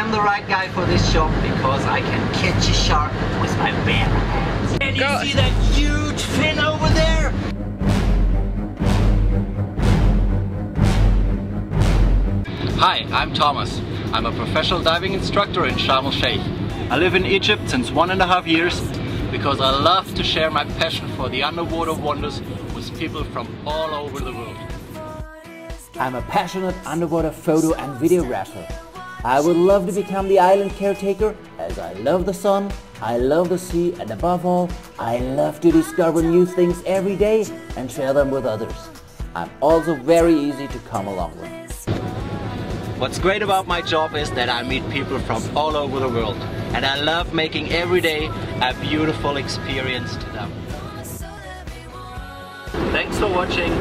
am the right guy for this job because I can catch a shark with my bare hands. Can you see that huge fin over there? Hi, I'm Thomas. I'm a professional diving instructor in Sharm el Sheikh. I live in Egypt since one and a half years because I love to share my passion for the underwater wonders with people from all over the world. I'm a passionate underwater photo and videographer. I would love to become the island caretaker as I love the sun, I love the sea, and above all, I love to discover new things every day and share them with others. I'm also very easy to come along with. What's great about my job is that I meet people from all over the world and I love making every day a beautiful experience to them. Thanks for watching